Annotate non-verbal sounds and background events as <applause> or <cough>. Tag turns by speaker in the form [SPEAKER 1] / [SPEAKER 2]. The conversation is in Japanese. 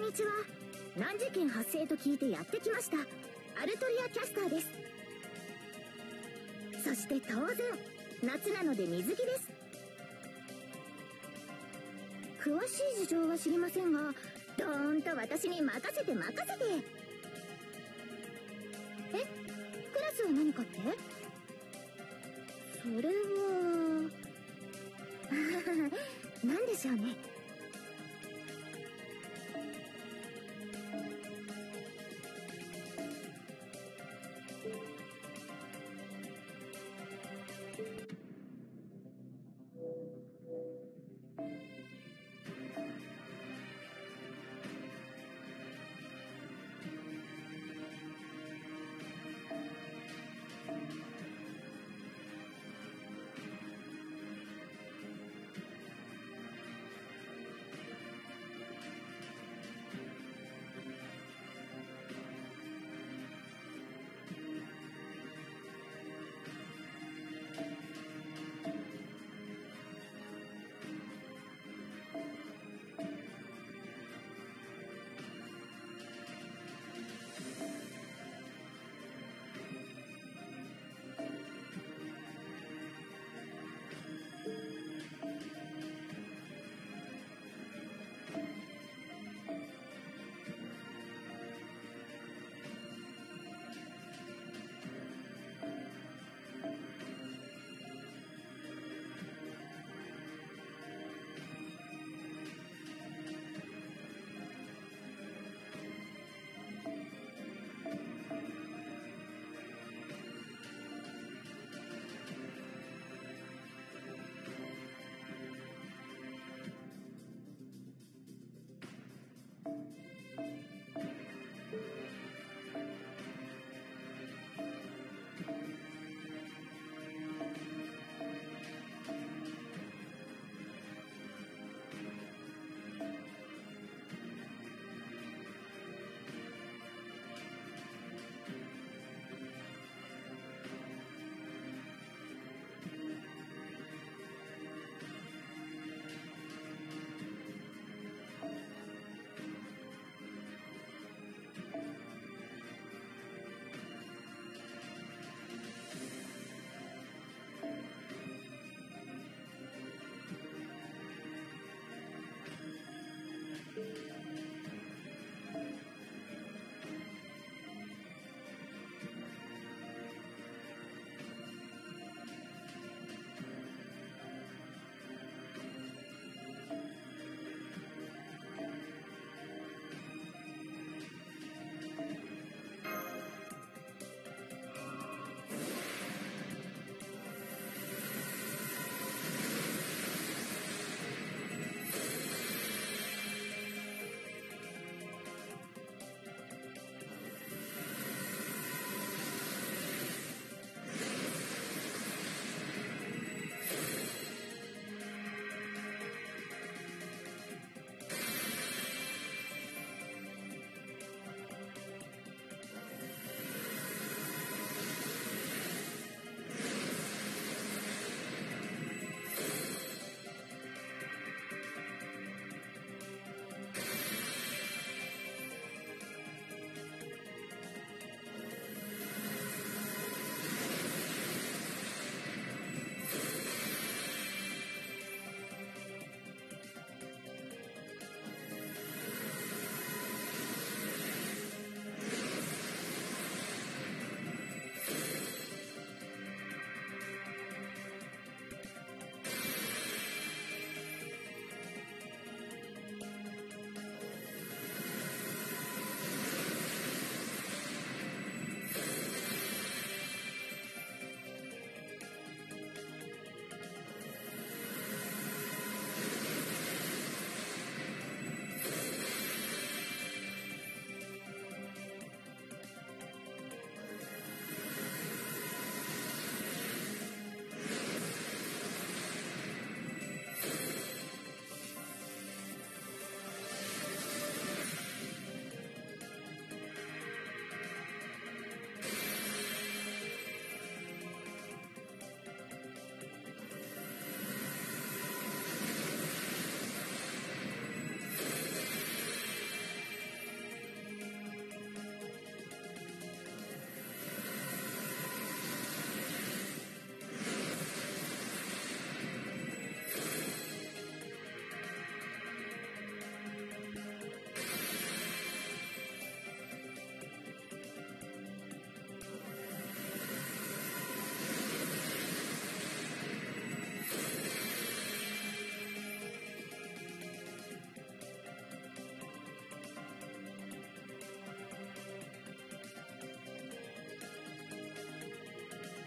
[SPEAKER 1] んにちは。難事件発生と聞いてやってきました。アルトリアキャスターです。そして当然夏なので水着です。詳しい事情は知りませんがどーんと私に任せて任せて。えクラスは何かって？それは <laughs> 何でしょうね。